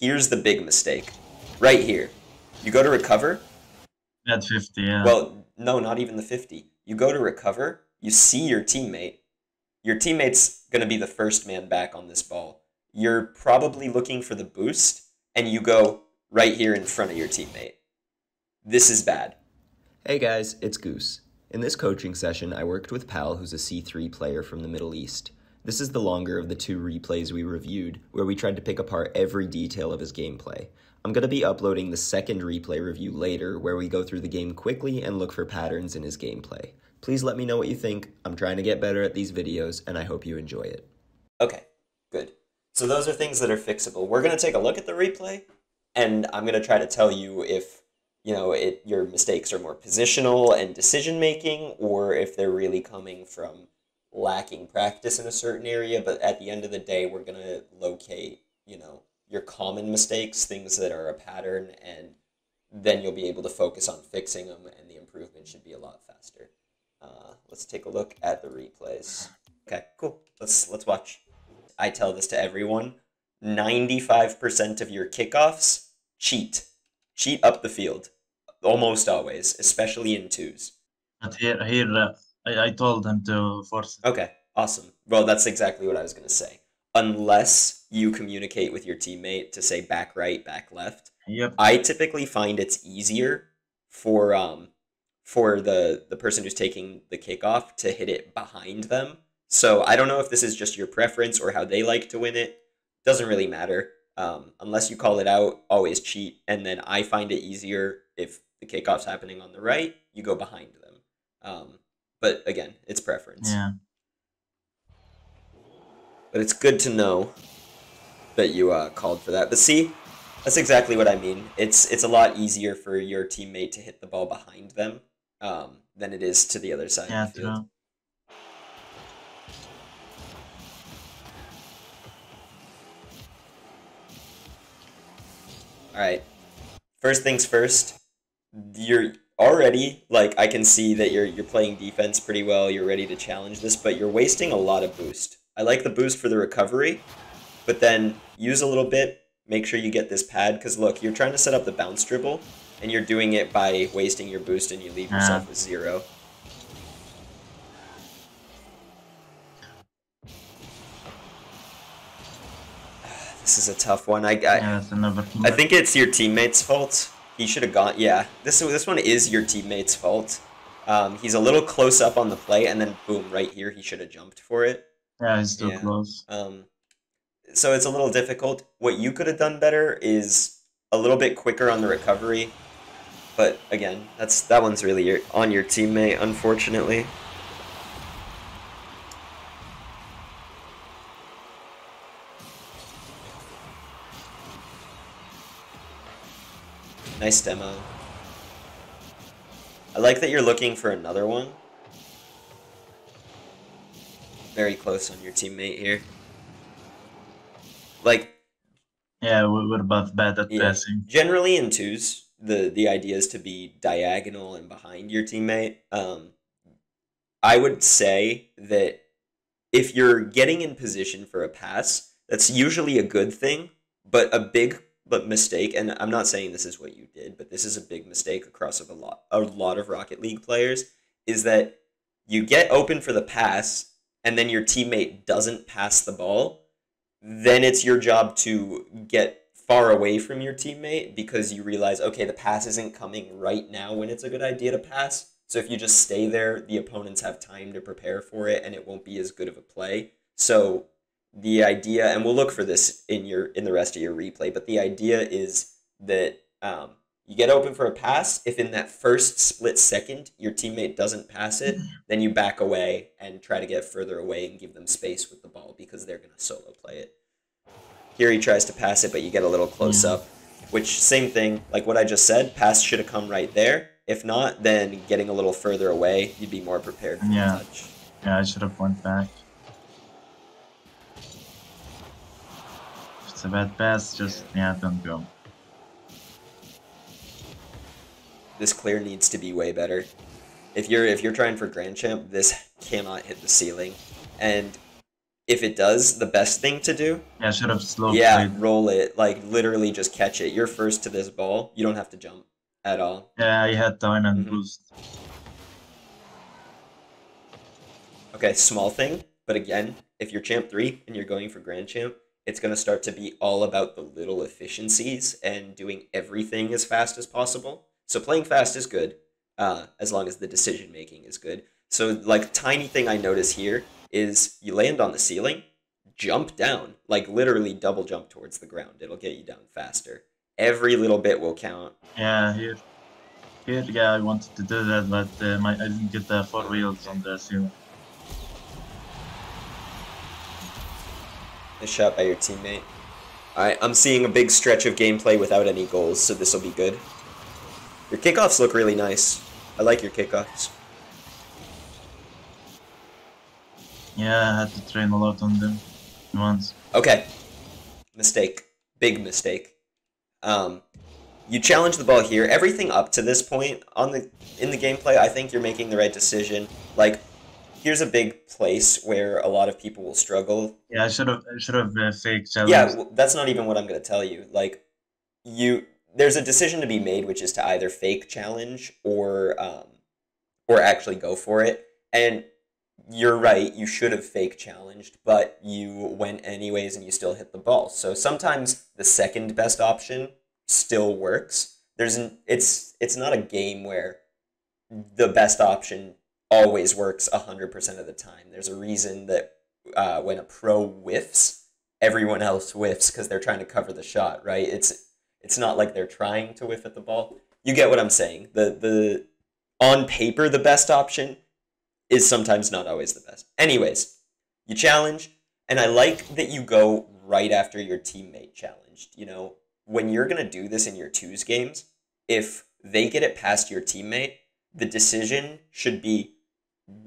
Here's the big mistake. Right here. You go to recover. At 50, yeah. Well, no, not even the 50. You go to recover, you see your teammate. Your teammate's going to be the first man back on this ball. You're probably looking for the boost, and you go right here in front of your teammate. This is bad. Hey guys, it's Goose. In this coaching session, I worked with Pal, who's a C3 player from the Middle East. This is the longer of the two replays we reviewed, where we tried to pick apart every detail of his gameplay. I'm going to be uploading the second replay review later, where we go through the game quickly and look for patterns in his gameplay. Please let me know what you think. I'm trying to get better at these videos, and I hope you enjoy it. Okay, good. So those are things that are fixable. We're going to take a look at the replay, and I'm going to try to tell you if you know it your mistakes are more positional and decision making, or if they're really coming from lacking practice in a certain area. But at the end of the day, we're going to locate you know your common mistakes, things that are a pattern, and then you'll be able to focus on fixing them, and the improvement should be a lot faster. Uh, let's take a look at the replays. Okay, cool. Let's let's watch. I tell this to everyone. 95% of your kickoffs cheat. Cheat up the field. Almost always, especially in twos. But here, here uh, I, I told them to force it. Okay, awesome. Well, that's exactly what I was going to say. Unless you communicate with your teammate to say back right, back left. Yep. I typically find it's easier for um for the the person who's taking the kickoff to hit it behind them. So I don't know if this is just your preference or how they like to win it. Doesn't really matter. Um, unless you call it out, always cheat. And then I find it easier if the kickoff's happening on the right, you go behind them. Um, but again, it's preference. Yeah. But it's good to know that you uh, called for that. But see, that's exactly what I mean. It's it's a lot easier for your teammate to hit the ball behind them um, than it is to the other side Yeah, of the field. true. All right. First things first. You're already like I can see that you're you're playing defense pretty well. You're ready to challenge this, but you're wasting a lot of boost. I like the boost for the recovery, but then use a little bit. Make sure you get this pad because look, you're trying to set up the bounce dribble, and you're doing it by wasting your boost, and you leave yourself with zero. This is a tough one. I, I Yeah, I think it's your teammate's fault. He should have gone. Yeah, this this one is your teammate's fault. Um, he's a little close up on the play, and then boom, right here, he should have jumped for it. Yeah, too Yeah. close. Um, so it's a little difficult. What you could have done better is a little bit quicker on the recovery. But again, that's that one's really your, on your teammate, unfortunately. Nice demo. I like that you're looking for another one. Very close on your teammate here. Like Yeah, we- we're both bad at yeah, passing. generally in twos, the the idea is to be diagonal and behind your teammate. Um, I would say that if you're getting in position for a pass, that's usually a good thing. But a big but mistake, and I'm not saying this is what you did, but this is a big mistake across of a lot a lot of Rocket League players, is that you get open for the pass, and then your teammate doesn't pass the ball. Then it's your job to get far away from your teammate because you realize, okay, the pass isn't coming right now when it's a good idea to pass. So if you just stay there, the opponents have time to prepare for it and it won't be as good of a play. So the idea, and we'll look for this in your in the rest of your replay, but the idea is that um, you get open for a pass. If in that first split second your teammate doesn't pass it, then you back away and try to get further away and give them space with the ball because they're going to solo play it. Here he tries to pass it, but you get a little close Yeah. up. Which same thing, like what I just said, pass should have come right there. If not, then getting a little further away, you'd be more prepared for Yeah. the touch. Yeah, I should have went back. It's a bad pass, just yeah, don't go. This clear needs to be way better. If you're if you're trying for grand champ, this cannot hit the ceiling. And if it does, the best thing to do, Yeah, I should have slow yeah, played. roll it. Like literally just catch it. You're first to this ball. You don't have to jump at all. Yeah, I had down and Mhm. boost. Okay, small thing, but again, if you're champ three and you're going for grand champ, it's going to start to be all about the little efficiencies and doing everything as fast as possible. So playing fast is good, uh, as long as the decision making is good. So like tiny thing I notice here is you land on the ceiling, jump down, like literally double jump towards the ground. It'll get you down faster. Every little bit will count. Yeah, here. Here, yeah, I wanted to do that, but uh, my, I didn't get the four wheels on the ceiling. Nice shot by your teammate. Alright, I'm seeing a big stretch of gameplay without any goals, so this will be good. Your kickoffs look really nice. I like your kickoffs. Yeah, I had to train a lot on them once. Okay. Mistake. Big mistake. Um, you challenge the ball here. Everything up to this point on the in the gameplay, I think you're making the right decision. Like, here's a big place where a lot of people will struggle. Yeah, I should have I should have uh, fake challenge. Yeah, w- that's not even what I'm going to tell you. Like, you there's a decision to be made, which is to either fake challenge or um, or actually go for it. And you're right, you should have fake challenged, but you went anyways and you still hit the ball. So sometimes the second best option still works. There's an it's it's not a game where the best option always works 100% of the time. There's a reason that uh, when a pro whiffs, everyone else whiffs because they're trying to cover the shot, right? It's it's not like they're trying to whiff at the ball. You get what I'm saying. The the on paper the best option is sometimes not always the best. Anyways, you challenge, and I like that you go right after your teammate challenged. You know, when you're gonna do this in your twos games, if they get it past your teammate, the decision should be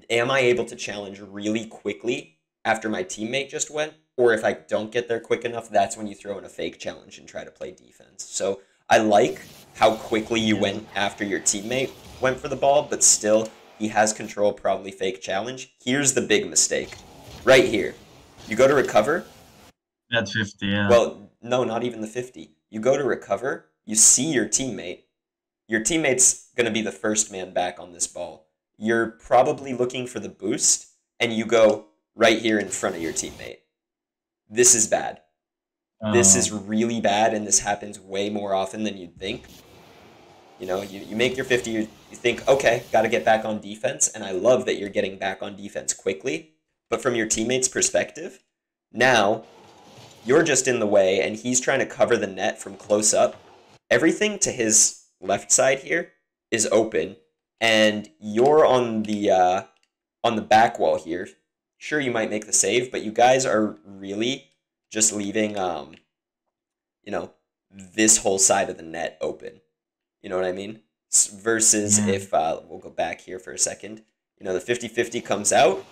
am I able to challenge really quickly after my teammate just went? Or if I don't get there quick enough, that's when you throw in a fake challenge and try to play defense. So I like how quickly you went after your teammate went for the ball, but still, he has control, probably fake challenge. Here's the big mistake. Right here. You go to recover. At 50, yeah. Well, no, not even the 50. You go to recover, you see your teammate. Your teammate's going to be the first man back on this ball. You're probably looking for the boost, and you go right here in front of your teammate. This is bad. This Uh, is really bad, and this happens way more often than you'd think. You know, you, you make your 50, you, you think, okay, got to get back on defense, and I love that you're getting back on defense quickly. But from your teammate's perspective, now you're just in the way, and he's trying to cover the net from close up. Everything to his left side here is open, and you're on the uh, on the back wall here. Sure, you might make the save, but you guys are really just leaving um you know this whole side of the net open you know what i mean versus Yeah. if uh, we'll go back here for a second you know the 50-50 comes out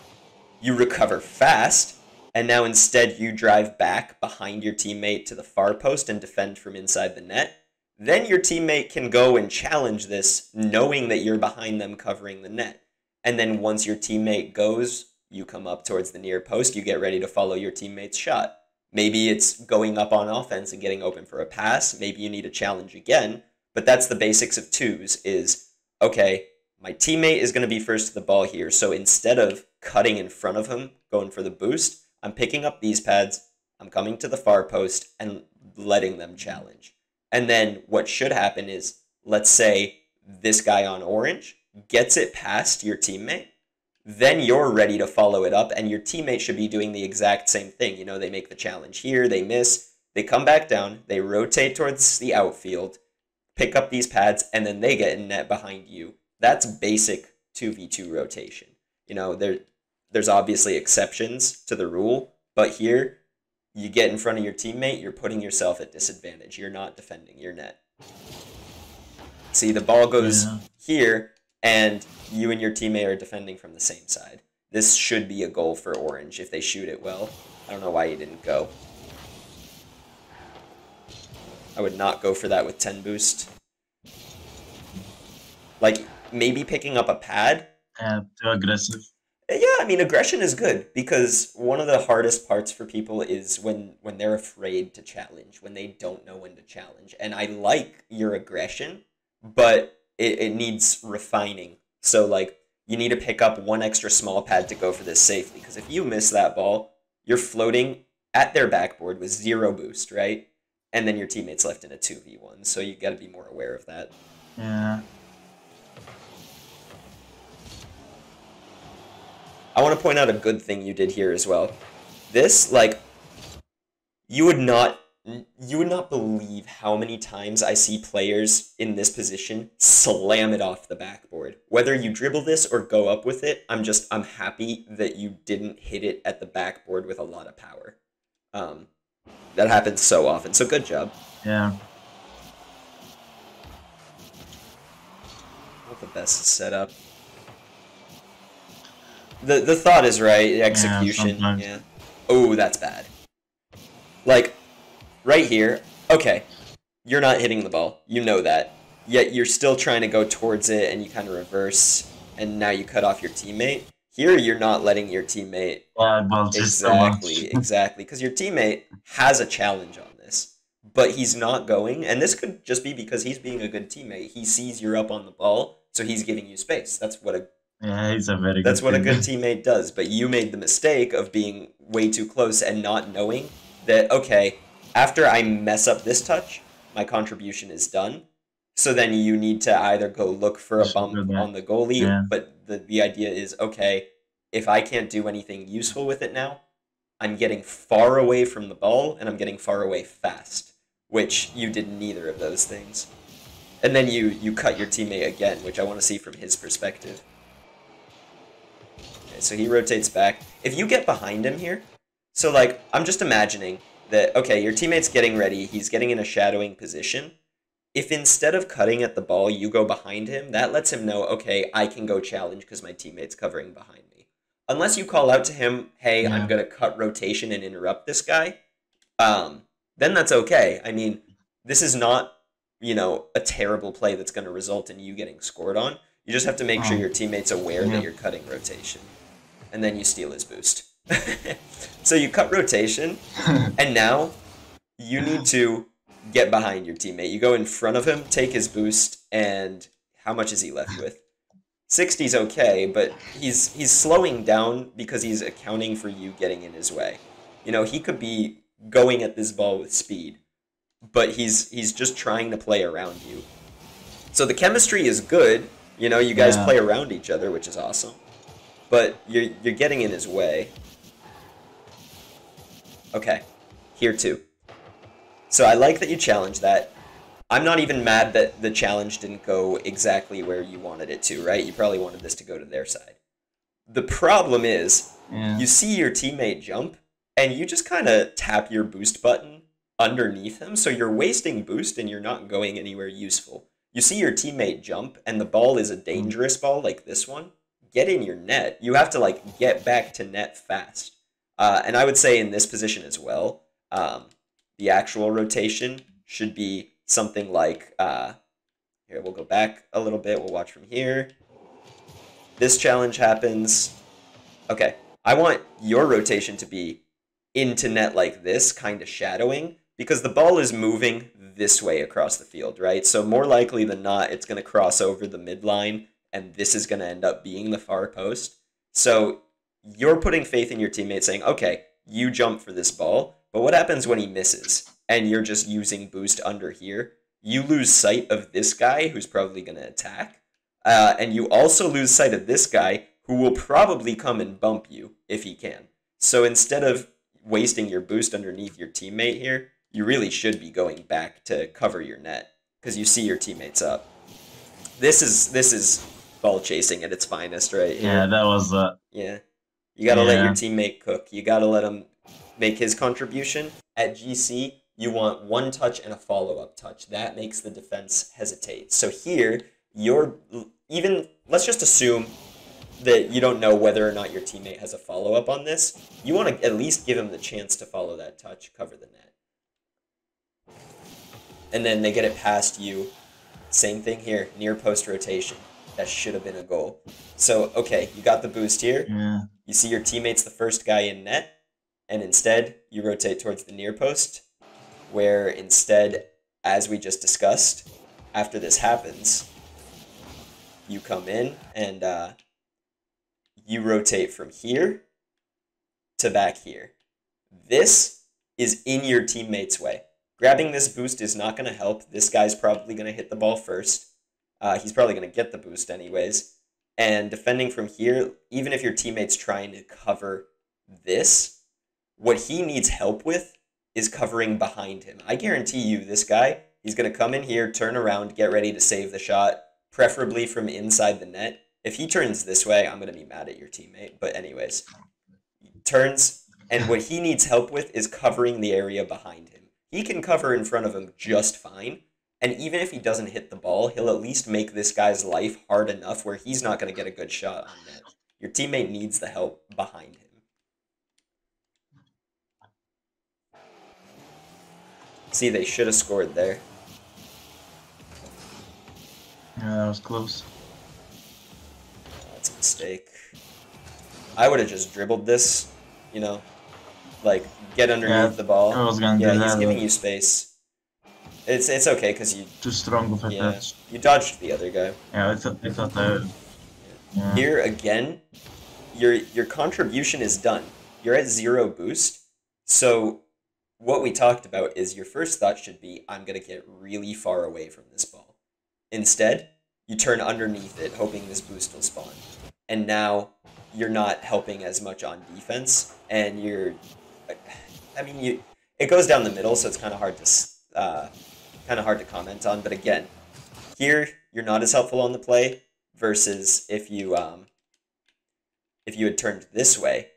you recover fast and now instead you drive back behind your teammate to the far post and defend from inside the net then your teammate can go and challenge this knowing that you're behind them covering the net and then once your teammate goes you come up towards the near post you get ready to follow your teammate's shot Maybe it's going up on offense and getting open for a pass. Maybe you need a challenge again. But that's the basics of twos is okay, my teammate is going to be first to the ball here. So instead of cutting in front of him, going for the boost, I'm picking up these pads, I'm coming to the far post and letting them challenge. And then what should happen is let's say this guy on orange gets it past your teammate then you're ready to follow it up and your teammate should be doing the exact same thing. You know they make the challenge here they miss they come back down they rotate towards the outfield pick up these pads and then they get in net behind you. That's basic 2v2 rotation. You know there there's obviously exceptions to the rule but here you get in front of your teammate you're putting yourself at disadvantage you're not defending your net see the ball goes Yeah. here and you and your teammate are defending from the same side. This should be a goal for Orange if they shoot it well. I don't know why you didn't go. I would not go for that with 10 boost. Like, maybe picking up a pad. yeah, too aggressive. Yeah, I mean aggression is good because one of the hardest parts for people is when when they're afraid to challenge, when they don't know when to challenge. And I like your aggression, but it, it needs refining. So like you need to pick up one extra small pad to go for this safely because if you miss that ball, you're floating at their backboard with zero boost, right? And then your teammates left in a 2v1, so you got to be more aware of that. Yeah. I want to point out a good thing you did here as well. This, like, you would not you would not believe how many times I see players in this position slam it off the backboard. Whether you dribble this or go up with it, I'm just I'm happy that you didn't hit it at the backboard with a lot of power. Um, that happens so often. So good job. Yeah. Not the best setup. The the thought is right. The execution. sometimes. Yeah. Oh, that's bad. Like, right here. Okay, you're not hitting the ball. You know that. Yet you're still trying to go towards it, and you kind of reverse, and now you cut off your teammate. Here, you're not letting your teammate Yeah, just so. Exactly, exactly. Because your teammate has a challenge on this, but he's not going. And this could just be because he's being a good teammate. He sees you're up on the ball, so he's giving you space. That's what a Yeah, he's a very that's what a good teammate. teammate does. But you made the mistake of being way too close and not knowing that okay, after I mess up this touch, my contribution is done. So then you need to either go look for a bump on the goalie, Yeah. but the, the idea is okay, if I can't do anything useful with it now, I'm getting far away from the ball and I'm getting far away fast, which you did neither of those things. And then you you cut your teammate again, which I want to see from his perspective. So he rotates back. If you get behind him here, so like I'm just imagining that okay, your teammate's getting ready, he's getting in a shadowing position. If instead of cutting at the ball, you go behind him, that lets him know, okay, I can go challenge because my teammate's covering behind me. Unless you call out to him, hey, I'm gonna cut rotation and interrupt this guy, um, then that's okay. I mean, this is not, you know, a terrible play that's gonna result in you getting scored on. You just have to make sure Oh. your teammate's aware Yeah. that you're cutting rotation. And then you steal his boost. so you cut rotation, and now you need to get behind your teammate. You go in front of him, take his boost, and how much is he left with? 60's okay, but he's he's slowing down because he's accounting for you getting in his way. You know, he could be going at this ball with speed, but he's he's just trying to play around you. So the chemistry is good. You know, you guys Yeah. play around each other, which is awesome. But you're you're getting in his way. Okay, here too. So I like that you challenged that. I'm not even mad that the challenge didn't go exactly where you wanted it to, right? You probably wanted this to go to their side. The problem is, Yeah. you see your teammate jump, and you just kind of tap your boost button underneath him, so you're wasting boost and you're not going anywhere useful. You see your teammate jump, and the ball is a dangerous ball like this one. Get in your net. You have to like get back to net fast. Uh, and I would say in this position as well, um, the actual rotation should be something like uh, here. We'll go back a little bit. We'll watch from here. This challenge happens. Okay, I want your rotation to be into net like this, kind of shadowing, because the ball is moving this way across the field, right? So more likely than not, it's going to cross over the midline, and this is going to end up being the far post. So you're putting faith in your teammate saying, okay, you jump for this ball, but what happens when he misses and you're just using boost under here? You lose sight of this guy who's probably going to attack, uh, and you also lose sight of this guy who will probably come and bump you if he can. So instead of wasting your boost underneath your teammate here, you really should be going back to cover your net because you see your teammates up. This is this is ball chasing at its finest, right? Yeah, that was uh, Yeah. You got to let your teammate cook. You got to let him make his contribution. At GC, you want one touch and a follow up touch. That makes the defense hesitate. So here, you're even, let's just assume that you don't know whether or not your teammate has a follow up on this. You want to at least give him the chance to follow that touch, cover the net. And then they get it past you. Same thing here, near post rotation. That should have been a goal. So, okay, you got the boost here. Yeah. You see your teammate's the first guy in net, and instead you rotate towards the near post, where instead, as we just discussed, after this happens, you come in and uh, you rotate from here to back here. This is in your teammate's way. Grabbing this boost is not going to help. This guy's probably going to hit the ball first. Uh, he's probably going to get the boost anyways. And defending from here, even if your teammate's trying to cover this, what he needs help with is covering behind him. I guarantee you, this guy, he's going to come in here, turn around, get ready to save the shot, preferably from inside the net. If he turns this way, I'm going to be mad at your teammate. But, anyways, turns, and what he needs help with is covering the area behind him. He can cover in front of him just fine. And even if he doesn't hit the ball, he'll at least make this guy's life hard enough where he's not going to get a good shot on net. Your teammate needs the help behind him. See, they should have scored there. Yeah, that was close. That's a mistake. I would have just dribbled this, you know, like get underneath Yeah, the ball. I was gonna yeah, do he's that, giving but you space. It's it's okay because you too strong of a yeah touch. you dodged the other guy. Yeah, I thought I thought that. Yeah. Here again, your your contribution is done. You're at zero boost. So what we talked about is your first thought should be I'm going to get really far away from this ball. Instead, you turn underneath it hoping this boost will spawn. And now you're not helping as much on defense and you're I mean you it goes down the middle so it's kind of hard to uh kind of hard to comment on, but again, here you're not as helpful on the play versus if you um, if you had turned this way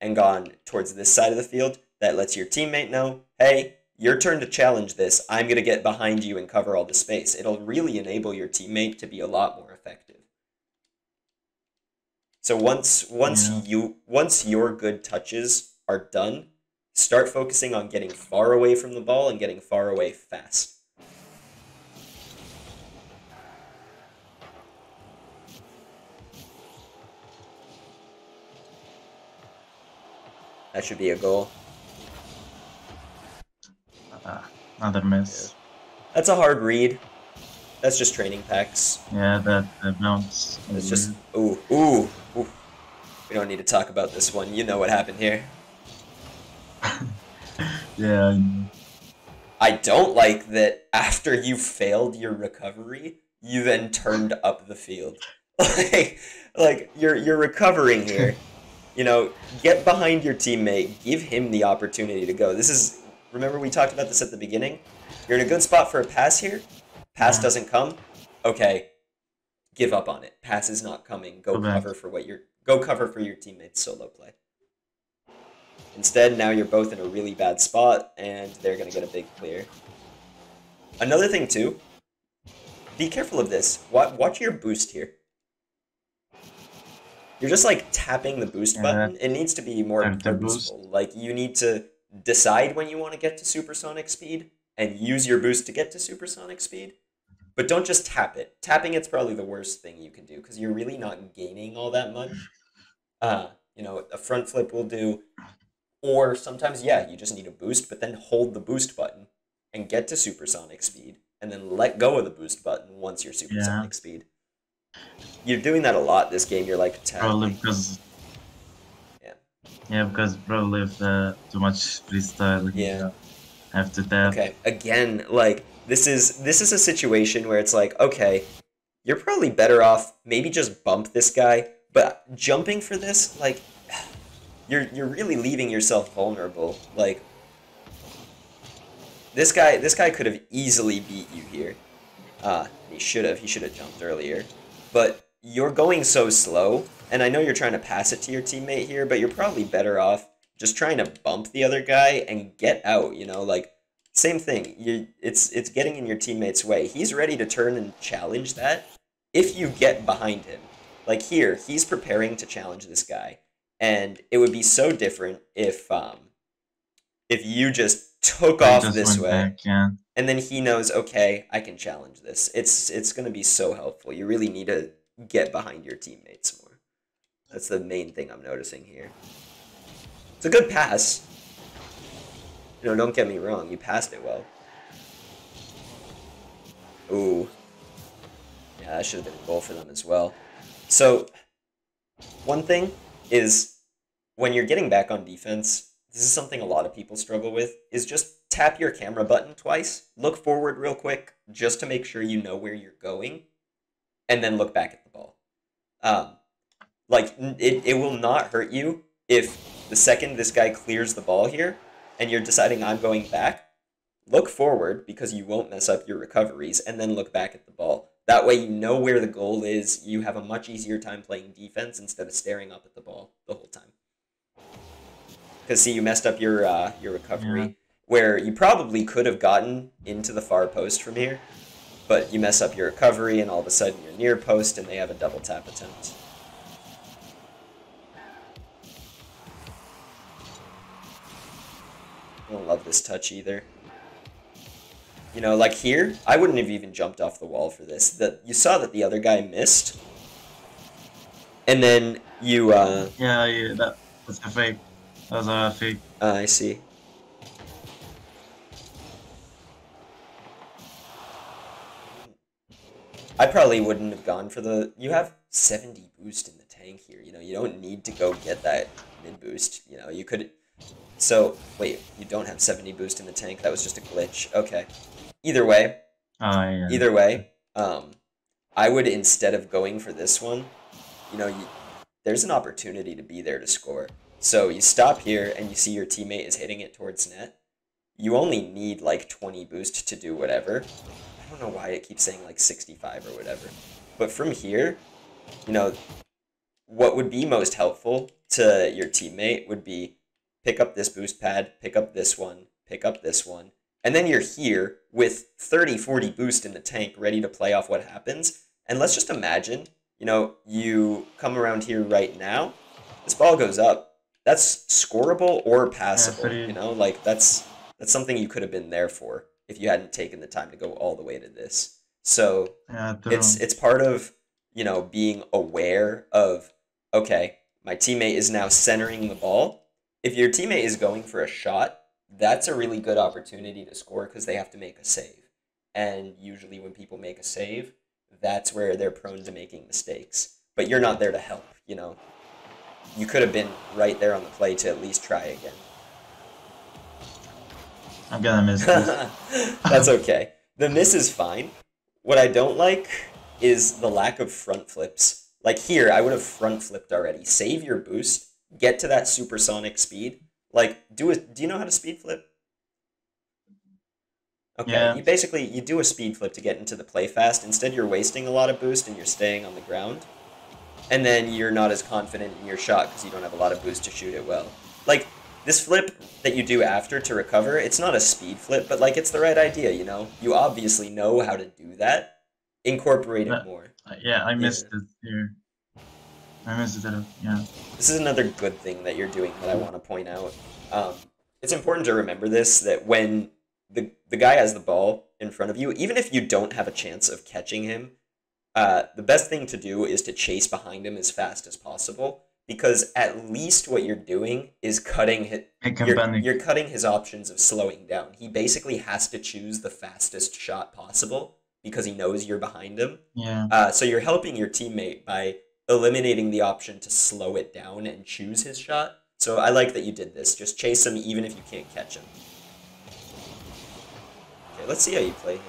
and gone towards this side of the field, that lets your teammate know, hey, your turn to challenge this. I'm gonna get behind you and cover all the space. It'll really enable your teammate to be a lot more effective. So once once Yeah. you once your good touches are done, start focusing on getting far away from the ball and getting far away fast. That should be a goal. Ah, another miss. That's a hard read. That's just training packs. Yeah, that, that bounce. It's just ooh ooh ooh. We don't need to talk about this one. You know what happened here. yeah. I know. I don't like that after you failed your recovery, you then turned up the field. like like you're you're recovering here. You know, get behind your teammate, give him the opportunity to go. This is remember we talked about this at the beginning? You're in a good spot for a pass here. Pass doesn't come. Okay. Give up on it. Pass is not coming. Go back. cover for what you're go cover for your teammate's solo play. Instead, now you're both in a really bad spot, and they're going to get a big clear. Another thing, too, be careful of this. Wa- Watch your boost here. You're just like tapping the boost Yeah. button. It needs to be more Tap the boost. purposeful. Like, you need to decide when you want to get to supersonic speed and use your boost to get to supersonic speed. But don't just tap it. Tapping it's probably the worst thing you can do because you're really not gaining all that much. Uh, you know, a front flip will do. Or sometimes, yeah, you just need a boost, but then hold the boost button and get to supersonic speed, and then let go of the boost button once you're supersonic speed. You're doing that a lot this game. You're like Probably tapping. because. Yeah. Yeah, because probably if uh, too much freestyle. Yeah. Have to tap. Okay, again, like this is this is a situation where it's like, okay, you're probably better off maybe just bump this guy, but jumping for this, like, you're you're really leaving yourself vulnerable. Like, this guy this guy could have easily beat you here. Uh, he should have he should have jumped earlier, but you're going so slow, and I know you're trying to pass it to your teammate here, but you're probably better off just trying to bump the other guy and get out. You know, like same thing. You it's it's getting in your teammate's way. He's ready to turn and challenge that if you get behind him. Like here, he's preparing to challenge this guy, and it would be so different if um if you just took I off just this way back, yeah. And then he knows okay i can challenge this it's it's going to be so helpful you really need to get behind your teammates more. That's the main thing I'm noticing here. It's a good pass. You know, don't get me wrong, you passed it well. Ooh. Yeah, that should have been a goal for them as well. So, one thing is when you're getting back on defense, this is something a lot of people struggle with, is just tap your camera button twice, look forward real quick, just to make sure you know where you're going, and then look back at the ball. Um, like, it, it will not hurt you if the second this guy clears the ball here, and you're deciding I'm going back, look forward because you won't mess up your recoveries, and then look back at the ball. That way, you know where the goal is. You have a much easier time playing defense instead of staring up at the ball the whole time. Because see, you messed up your uh, your recovery, Yeah. Where you probably could have gotten into the far post from here, but you mess up your recovery, and all of a sudden you're near post, and they have a double tap attempt. I don't love this touch either. You know, like here, I wouldn't have even jumped off the wall for this. That you saw that the other guy missed, and then you. Uh, Yeah, yeah, that, was a fake. That was a fake. uh, I see. I probably wouldn't have gone for the. You have 70 boost in the tank here. You know, you don't need to go get that mid boost. You know, you could. So, wait, you don't have 70 boost in the tank. That was just a glitch. Okay. Either way, Ah, yeah. either way, um, I would instead of going for this one, you know, you, there's an opportunity to be there to score. So you stop here and you see your teammate is hitting it towards net. You only need like 20 boost to do whatever. I don't know why it keeps saying like 65 or whatever. But from here, you know, what would be most helpful to your teammate would be pick up this boost pad, pick up this one, pick up this one, and then you're here with 30, 40 boost in the tank ready to play off what happens. And let's just imagine, you know, you come around here right now, this ball goes up. That's scoreable or passable, pretty- you know? Like that's that's something you could have been there for if you hadn't taken the time to go all the way to this. So, Yeah, it's it's part of you know being aware of okay my teammate is now centering the ball. If your teammate is going for a shot that's a really good opportunity to score because they have to make a save. And usually when people make a save that's where they're prone to making mistakes. But you're not there to help you know? You could have been right there on the play to at least try again I'm gonna miss this. That's okay. The miss is fine. What I don't like is the lack of front flips. Like here, I would have front flipped already. Save your boost, get to that supersonic speed. Like, do a. Do you know how to speed flip? Okay, Yeah. you basically you do a speed flip to get into the play fast. Instead, you're wasting a lot of boost and you're staying on the ground, and then you're not as confident in your shot because you don't have a lot of boost to shoot it well. Like this flip that you do after to recover, it's not a speed flip, but like it's the right idea. You know, you obviously know how to do that. Incorporate it more. Uh, yeah, I missed it here. I missed it. Yeah. This is another good thing that you're doing that I want to point out. Um, it's important to remember this that when the the guy has the ball in front of you, even if you don't have a chance of catching him, uh, the best thing to do is to chase behind him as fast as possible because at least what you're doing is cutting his, you're, you're cutting his options of slowing down. He basically has to choose the fastest shot possible because he knows you're behind him. Yeah. Uh, so you're helping your teammate by eliminating the option to slow it down and choose his shot. So I like that you did this. Just chase him even if you can't catch him. Okay, let's see how you play here.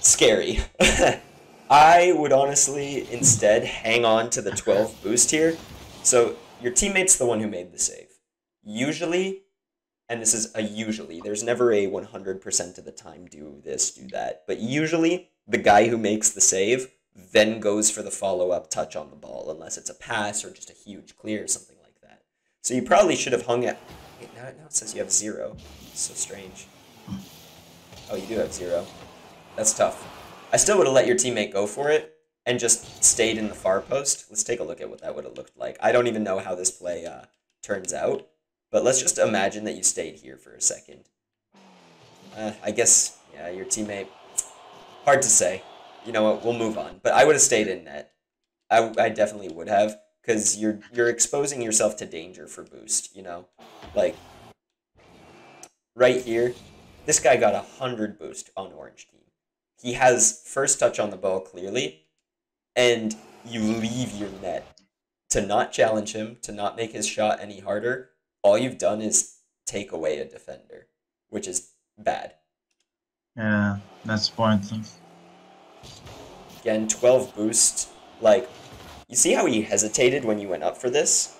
Scary. I would honestly instead hang on to the 12 boost here. So your teammate's the one who made the save. Usually, and this is a usually, there's never a 100% of the time do this, do that. But usually, the guy who makes the save then goes for the follow up touch on the ball, unless it's a pass or just a huge clear or something like that. So you probably should have hung it. Wait, now, now it says you have zero. So strange. Oh, you do have zero. That's tough. I still would have let your teammate go for it and just stayed in the far post. Let's take a look at what that would have looked like. I don't even know how this play uh, turns out, but let's just imagine that you stayed here for a second. Uh, I guess, yeah, your teammate. hard to say. You know what? We'll move on. But I would have stayed in net. I, I definitely would have because you're you're exposing yourself to danger for boost. You know, like right here, this guy got a hundred boost on orange team. He has first touch on the ball clearly, and you leave your net to not challenge him, to not make his shot any harder. All you've done is take away a defender, which is bad. Yeah, that's pointless. Again, 12 boost. Like, you see how he hesitated when you went up for this?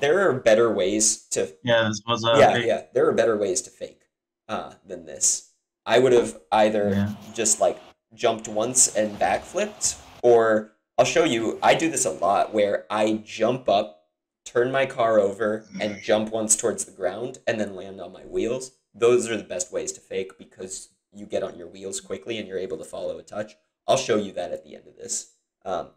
There are better ways to. Yeah, this was a yeah, big- yeah. There are better ways to fake uh, than this. I would have either Yeah. just like jumped once and backflipped, or I'll show you. I do this a lot where I jump up, turn my car over, and jump once towards the ground, and then land on my wheels. Those are the best ways to fake because you get on your wheels quickly and you're able to follow a touch. I'll show you that at the end of this. Um,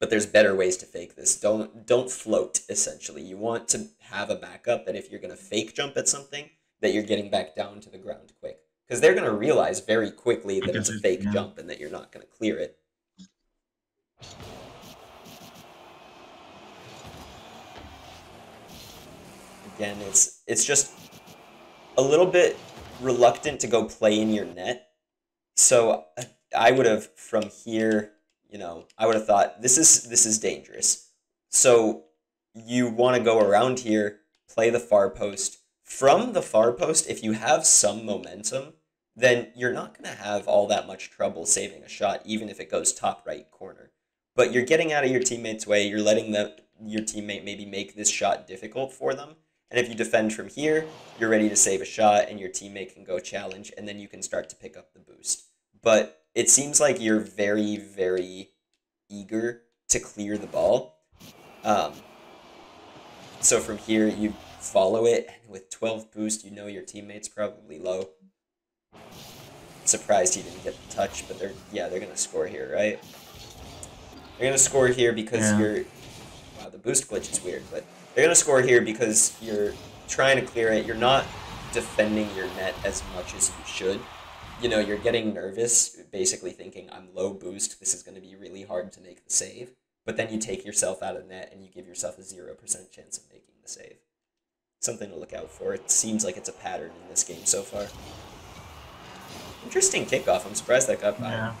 but there's better ways to fake this. Don't don't float. Essentially, you want to have a backup that if you're gonna fake jump at something, that you're getting back down to the ground quick because they're gonna realize very quickly that it's a fake yeah. jump and that you're not gonna clear it. Again, it's it's just a little bit reluctant to go play in your net. So I would have from here, you know, I would have thought this is this is dangerous. So you want to go around here, play the far post. From the far post, if you have some momentum, then you're not going to have all that much trouble saving a shot, even if it goes top right corner. But you're getting out of your teammate's way. You're letting the your teammate maybe make this shot difficult for them. And if you defend from here, you're ready to save a shot, and your teammate can go challenge, and then you can start to pick up the boost. But it seems like you're very, very eager to clear the ball. Um, so from here, you follow it, and with 12 boost, you know your teammate's probably low. Surprised he didn't get the touch, but they're yeah they're gonna score here, right? They're gonna score here because Yeah. you're wow the boost glitch is weird, but they're gonna score here because you're trying to clear it. You're not defending your net as much as you should. You know, you're getting nervous, basically thinking I'm low boost. This is gonna be really hard to make the save. But then you take yourself out of net and you give yourself a zero percent chance of making the save. Something to look out for. It seems like it's a pattern in this game so far. Interesting kickoff. I'm surprised that got by. Yeah.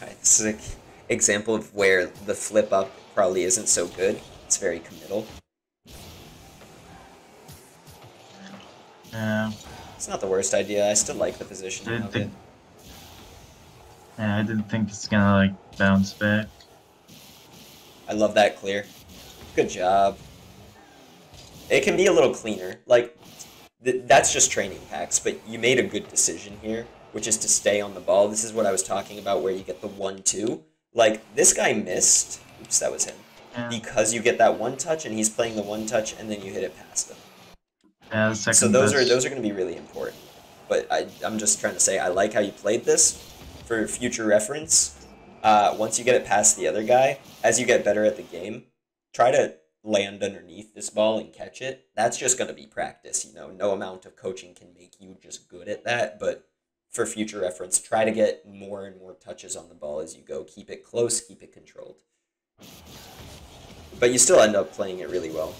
Alright, this is an example of where the flip up probably isn't so good. It's very committal. Yeah. It's not the worst idea. I still like the position it. think. Yeah, I didn't think it's gonna like bounce back. I love that clear. Good job. It can be a little cleaner. Like, th- that's just training packs, but you made a good decision here, which is to stay on the ball. This is what I was talking about where you get the 1 2. Like, this guy missed. Oops, that was him. Yeah. Because you get that one touch and he's playing the one touch and then you hit it past him. Yeah, second So those are those are going to be really important. But I, I'm just trying to say I like how you played this for future reference. Uh, once you get it past the other guy, as you get better at the game, try to land underneath this ball and catch it. That's just going to be practice. You know, no amount of coaching can make you just good at that. But for future reference, try to get more and more touches on the ball as you go. Keep it close, keep it controlled. But you still end up playing it really well.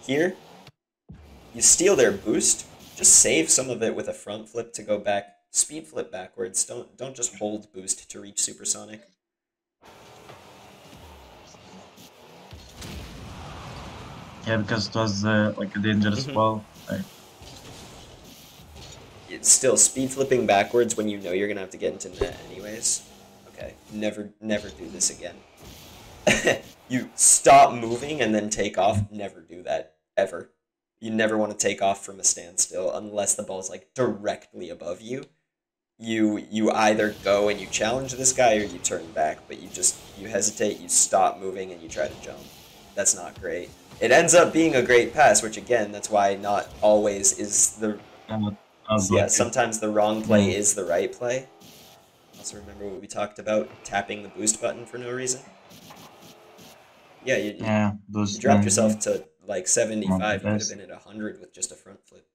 Here, you steal their boost. Just save some of it with a front flip to go back. Speed flip backwards. Don't don't just hold boost to reach supersonic. Yeah, because it was uh, like a dangerous Mhm. ball. Like, It's still speed flipping backwards when you know you're gonna have to get into net anyways. Okay, never never do this again. you stop moving and then take off. Never do that ever. You never want to take off from a standstill unless the ball's like directly above you. You you either go and you challenge this guy or you turn back, but you just you hesitate, you stop moving and you try to jump. That's not great. It ends up being a great pass, which again, that's why not always is the uh, yeah, like, sometimes the wrong play Mm. is the right play. Also remember what we talked about tapping the boost button for no reason. Yeah, you, yeah, those you dropped yourself to like 75. You could have been at 100 with just a front flip.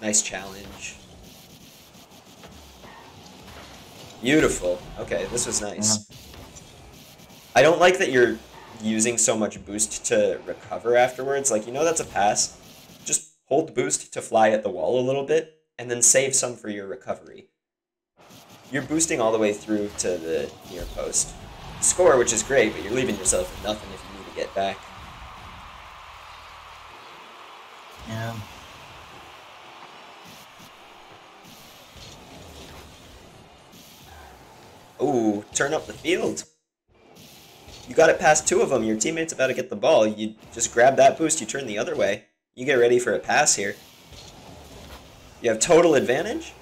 Nice challenge. Beautiful. Okay, this was nice. I don't like that you're using so much boost to recover afterwards. Like, you know that's a pass. Just hold boost to fly at the wall a little bit, and then save some for your recovery. You're boosting all the way through to the near post. Score, which is great, but you're leaving yourself with nothing if you need to get back. Yeah. Ooh, turn up the field. You got it past two of them. Your teammate's about to get the ball. You just grab that boost, you turn the other way. You get ready for a pass here. You have total advantage.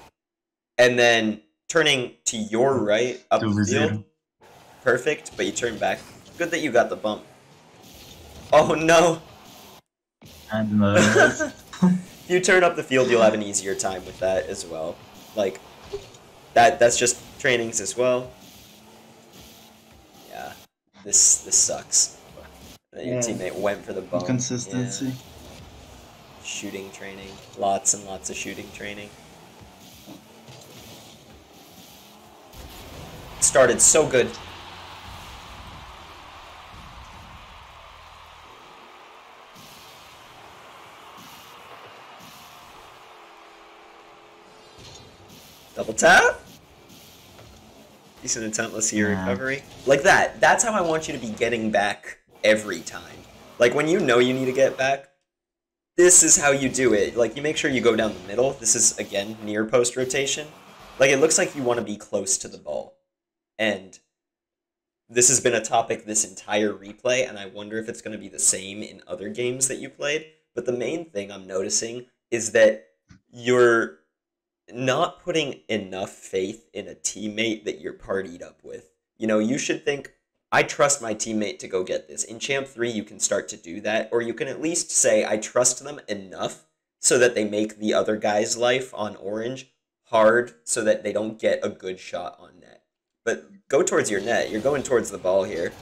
And then turning to your right up the field. Perfect, but you turn back. Good that you got the bump. Oh no! And uh, If you turn up the field, you'll have an easier time with that as well. Like that that's just trainings as well. This this sucks. Your Yeah. teammate went for the bump. consistency. Yeah. Shooting training. Lots and lots of shooting training. Started so good. Double tap. Decent attempt. Let's see your Yeah. recovery. Like that. That's how I want you to be getting back every time. Like when you know you need to get back, this is how you do it. Like you make sure you go down the middle. This is again near post rotation. Like it looks like you want to be close to the ball. And this has been a topic this entire replay, and I wonder if it's going to be the same in other games that you played. But the main thing I'm noticing is that you're not putting enough faith in a teammate that you're partied up with. You know, you should think, I trust my teammate to go get this. In Champ 3, you can start to do that, or you can at least say, I trust them enough so that they make the other guy's life on orange hard so that they don't get a good shot on net. But go towards your net. You're going towards the ball here.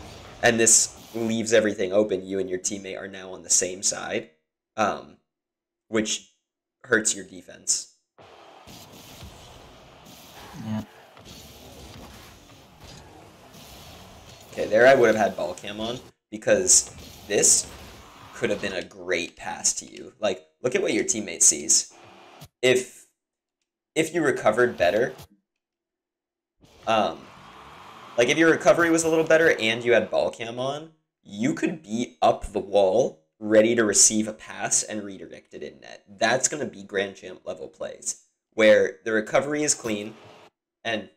And this leaves everything open. You and your teammate are now on the same side, um, which hurts your defense. Yeah. Okay, there I would have had ball cam on because this could have been a great pass to you. Like, look at what your teammate sees. If if you recovered better, um, like if your recovery was a little better and you had ball cam on, you could be up the wall, ready to receive a pass and redirect it in net. That's gonna be grand champ level plays where the recovery is clean, and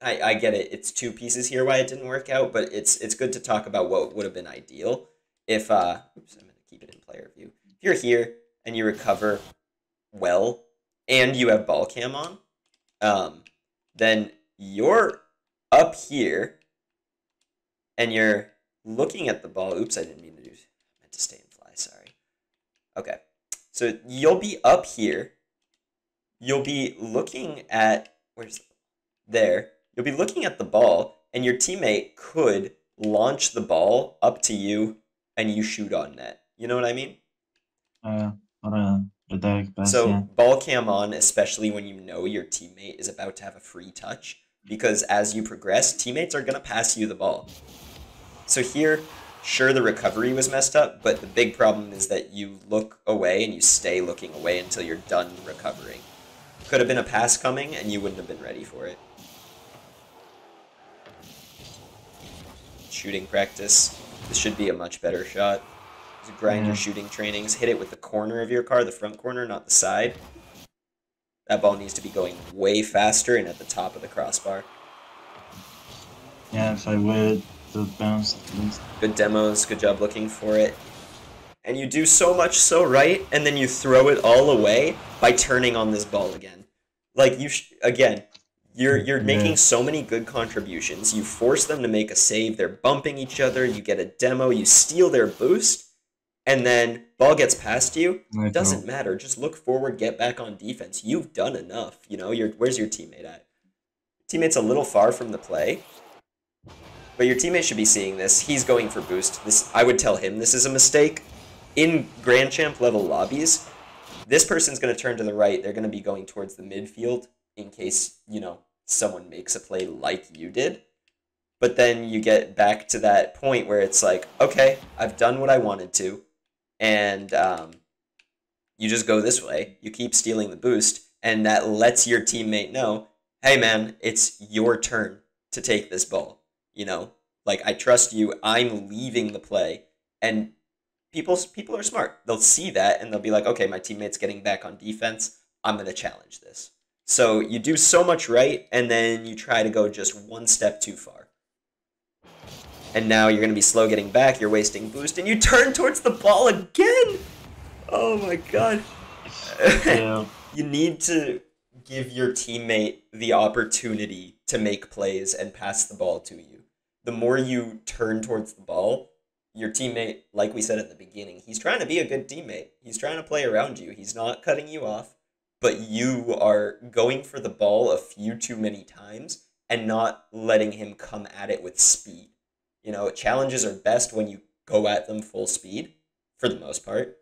I, I get it. It's two pieces here why it didn't work out, but it's it's good to talk about what would have been ideal if uh oops, I'm gonna keep it in player view. If you're here and you recover well and you have ball cam on, um, then you're up here and you're looking at the ball. Oops, I didn't mean to do I meant to stay and fly, sorry. Okay. So you'll be up here. You'll be looking at where's there. You'll be looking at the ball, and your teammate could launch the ball up to you, and you shoot on net. You know what I mean? Uh, or a, a pass. So yeah. ball cam on, especially when you know your teammate is about to have a free touch, because as you progress, teammates are gonna pass you the ball. So here, sure the recovery was messed up, but the big problem is that you look away and you stay looking away until you're done recovering. Could have been a pass coming and you wouldn't have been ready for it. Shooting practice. This should be a much better shot. Just grind your shooting trainings. Hit it with the corner of your car, the front corner, not the side. That ball needs to be going way faster and at the top of the crossbar. yeah, if I would, would bounce. Good demos, good job looking for it. And you do so much so right, and then you throw it all away by turning on this ball again. Like you, sh- again, you're you're making so many good contributions. You force them to make a save. They're bumping each other. You get a demo. You steal their boost, and then ball gets past you. It doesn't matter. Just look forward, get back on defense. You've done enough. You know, you're where's your teammate at? Teammate's a little far from the play. but your teammate should be seeing this. He's going for boost. This I would tell him this is a mistake. In Grand Champ level lobbies, this person's going to turn to the right. They're going to be going towards the midfield in case, you know, someone makes a play like you did. But then you get back to that point where it's like, okay, I've done what I wanted to, and um, you just go this way. You keep stealing the boost, and that lets your teammate know, hey man, it's your turn to take this ball. You know, like I trust you. I'm leaving the play, and people people are smart. They'll see that and they'll be like, okay, my teammate's getting back on defense. I'm gonna challenge this. So you do so much right, and then you try to go just one step too far. And now you're gonna be slow getting back. You're wasting boost, and you turn towards the ball again. Oh my god. Yeah. you need to give your teammate the opportunity to make plays and pass the ball to you. The more you turn towards the ball, your teammate, like we said at the beginning, he's trying to be a good teammate. He's trying to play around you. He's not cutting you off, but you are going for the ball a few too many times and not letting him come at it with speed. You know, challenges are best when you go at them full speed for the most part.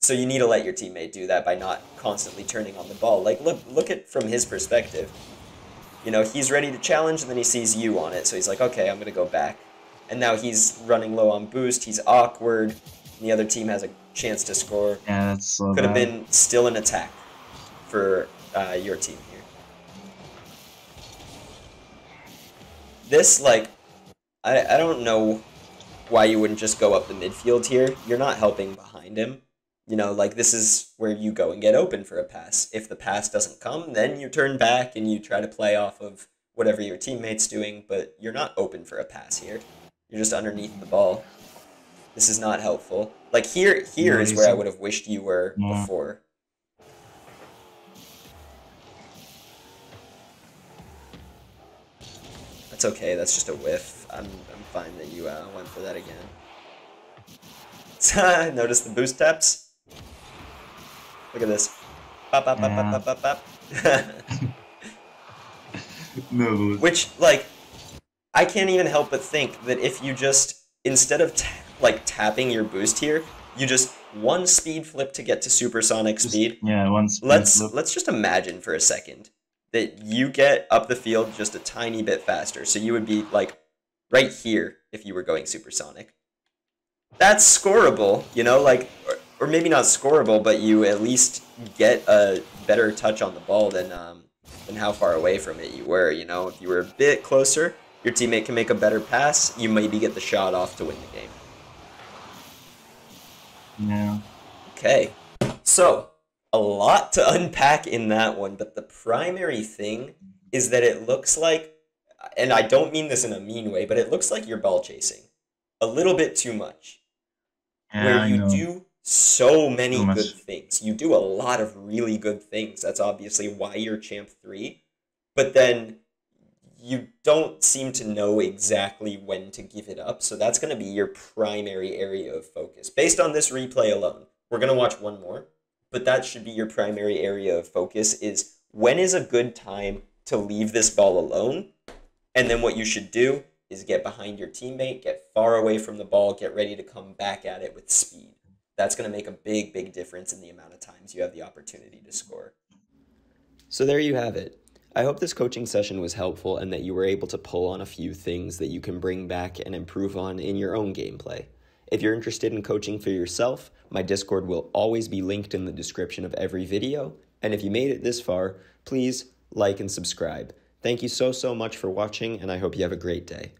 So you need to let your teammate do that by not constantly turning on the ball. Like look look at from his perspective. You know, he's ready to challenge and then he sees you on it. So he's like, "Okay, I'm going to go back." And now he's running low on boost. He's awkward. And the other team has a chance to score. Yeah, that's so Could have been still an attack for uh, your team here. This, like, I, I don't know why you wouldn't just go up the midfield here. You're not helping behind him. You know, like, this is where you go and get open for a pass. If the pass doesn't come, then you turn back and you try to play off of whatever your teammate's doing, but you're not open for a pass here. You're just underneath the ball. This is not helpful. Like here, here is where I would have wished you were before. That's okay. That's just a whiff. I'm I'm fine that you uh, went for that again. Notice the boost taps. Look at this. Bop, bop, bop, Yeah. bop, bop, bop, bop. no boost. Which, like, I can't even help but think that if you just, instead of, like, tapping your boost here, you just one speed flip to get to supersonic Just- speed. Yeah, once. Let's flip. let's just imagine for a second that you get up the field just a tiny bit faster. So you would be like right here if you were going supersonic. That's scoreable, you know, like or, or maybe not scoreable, but you at least get a better touch on the ball than um than how far away from it you were, you know. If you were a bit closer, your teammate can make a better pass, you maybe get the shot off to win the game. Yeah. Okay. So, a lot to unpack in that one, but the primary thing is that it looks like, and I don't mean this in a mean way, but it looks like you're ball chasing a little bit too much. Yeah, where you do so many much. good things. You do a lot of really good things. That's obviously why you're champ 3. But then you don't seem to know exactly when to give it up. So that's going to be your primary area of focus. Based on this replay alone, we're going to watch one more, but that should be your primary area of focus is when is a good time to leave this ball alone? And then what you should do is get behind your teammate, get far away from the ball, get ready to come back at it with speed. That's going to make a big, big difference in the amount of times you have the opportunity to score. So there you have it. I hope this coaching session was helpful and that you were able to pull on a few things that you can bring back and improve on in your own gameplay. If you're interested in coaching for yourself, my Discord will always be linked in the description of every video. And if you made it this far, please like and subscribe. Thank you so, so much for watching, and I hope you have a great day.